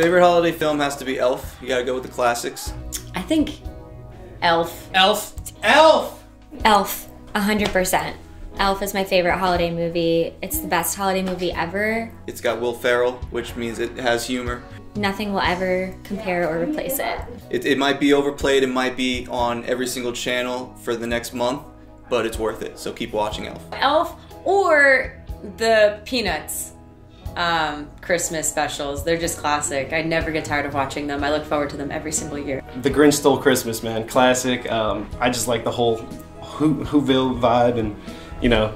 Favorite holiday film has to be Elf. You gotta go with the classics. I think Elf. Elf. Elf. Elf, 100%. Elf is my favorite holiday movie. It's the best holiday movie ever. It's got Will Ferrell, which means it has humor. Nothing will ever compare or replace it. It, it might be overplayed, it might be on every single channel for the next month, but it's worth it. So keep watching Elf. Elf or the Peanuts um, Christmas specials. They're just classic. I never get tired of watching them. I look forward to them every single year. The Grinch Stole Christmas, man, classic. Um, I just like the whole Who Whoville vibe, and you know,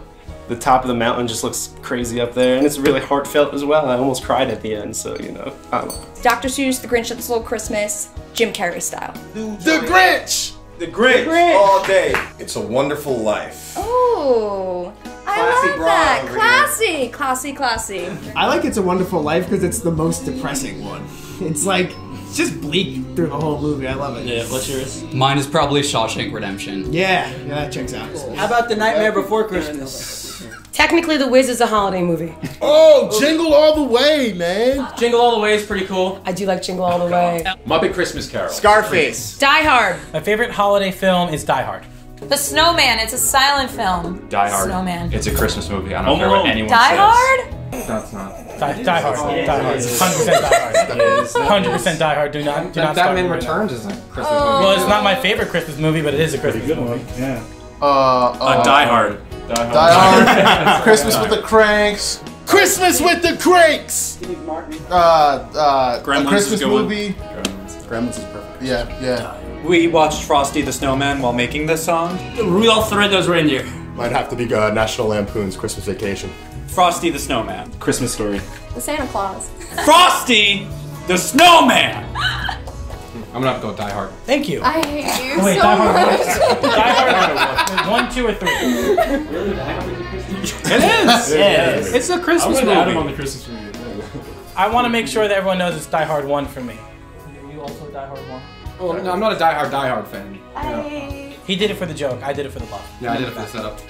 the top of the mountain just looks crazy up there, and it's really heartfelt as well. I almost cried at the end, so you know, I don't know. Dr. Seuss, The Grinch Stole Christmas, Jim Carrey style. The Grinch! The Grinch, Grinch. all day. It's a wonderful life. Oh, Classy, classy, classy. I like It's a Wonderful Life because it's the most depressing one. It's like it's just bleak through the whole movie. I love it. Yeah, what's yours? Mine is probably Shawshank Redemption. Yeah, yeah, that checks out. How about The Nightmare Before Christmas? Technically, The Wiz is a holiday movie. Oh, Jingle All the Way, man. Jingle All the Way is pretty cool. I do like Jingle All the Way. Muppet Christmas Carol. Scarface. Die Hard. My favorite holiday film is Die Hard. The Snowman. It's a silent film. Die Hard. Snowman. It's a Christmas movie. I don't Home care what Alone. anyone Die says. Hard? That's not. Die, die Hard. Die Hard. 100% Die Hard. 100% Die Hard. Do not, do not start Batman me right now. Returns is a Christmas Well, it's not my favorite Christmas movie, but it is a Christmas movie. Yeah. Uh, uh, Die Hard. Die Hard. Christmas with the Cranks. Christmas with the Cranks. Uh, uh, a Gremlins Christmas is a good one. movie. Gremlins is perfect. Yeah, yeah. We watched Frosty the Snowman while making this song. Rudolph the Red-Nosed Reindeer. Might have to be uh, National Lampoon's Christmas Vacation. Frosty the Snowman. Christmas story. The Santa Claus. Frosty the Snowman! I'm gonna have to go Die Hard. Thank you. I hate you Wait, so Die Hard much. Die Hard one, two, or three? It is. Yeah, it is. It's a Christmas I'm movie. gonna on the Christmas movie. I want to make sure that everyone knows it's Die Hard 1 for me. Are you also Die Hard 1? Oh, well, no, I'm not a Die Hard Die Hard fan. I He did it for the joke. I did it for the love. Yeah, I did it for the setup.